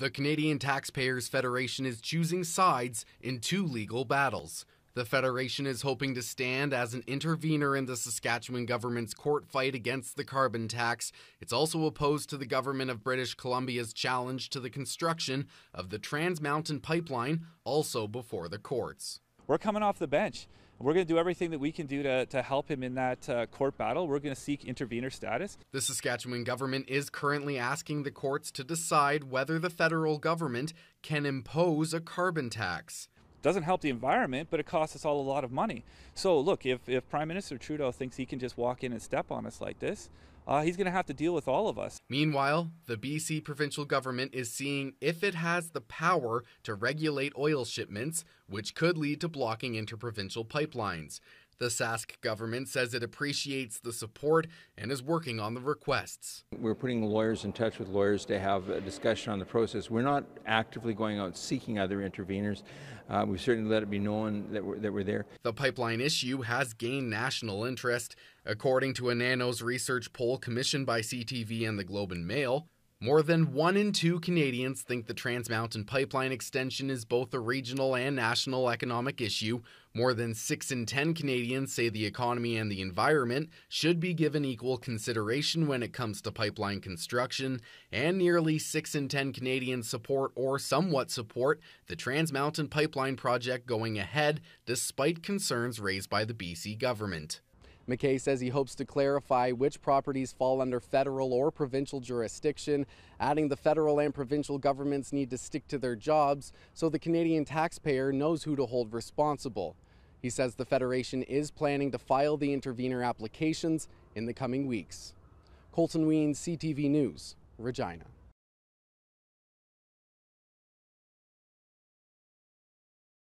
The Canadian Taxpayers Federation is choosing sides in two legal battles. The Federation is hoping to stand as an intervener in the Saskatchewan government's court fight against the carbon tax. It's also opposed to the government of British Columbia's challenge to the construction of the Trans Mountain Pipeline, also before the courts. We're coming off the bench. We're going to do everything that we can do to, to help him in that uh, court battle. We're going to seek intervener status. The Saskatchewan government is currently asking the courts to decide whether the federal government can impose a carbon tax doesn't help the environment, but it costs us all a lot of money. So, look, if, if Prime Minister Trudeau thinks he can just walk in and step on us like this, uh, he's going to have to deal with all of us. Meanwhile, the BC provincial government is seeing if it has the power to regulate oil shipments, which could lead to blocking interprovincial pipelines. The Sask government says it appreciates the support and is working on the requests. We're putting lawyers in touch with lawyers to have a discussion on the process. We're not actively going out seeking other interveners. Uh, we certainly let it be known that we're, that we're there. The pipeline issue has gained national interest. According to a Nanos research poll commissioned by CTV and the Globe and Mail, more than one in two Canadians think the Trans Mountain Pipeline extension is both a regional and national economic issue. More than six in ten Canadians say the economy and the environment should be given equal consideration when it comes to pipeline construction. And nearly six in ten Canadians support or somewhat support the Trans Mountain Pipeline project going ahead, despite concerns raised by the BC government. MacKay says he hopes to clarify which properties fall under federal or provincial jurisdiction, adding the federal and provincial governments need to stick to their jobs so the Canadian taxpayer knows who to hold responsible. He says the Federation is planning to file the intervener applications in the coming weeks. Colton Wiens, CTV News, Regina.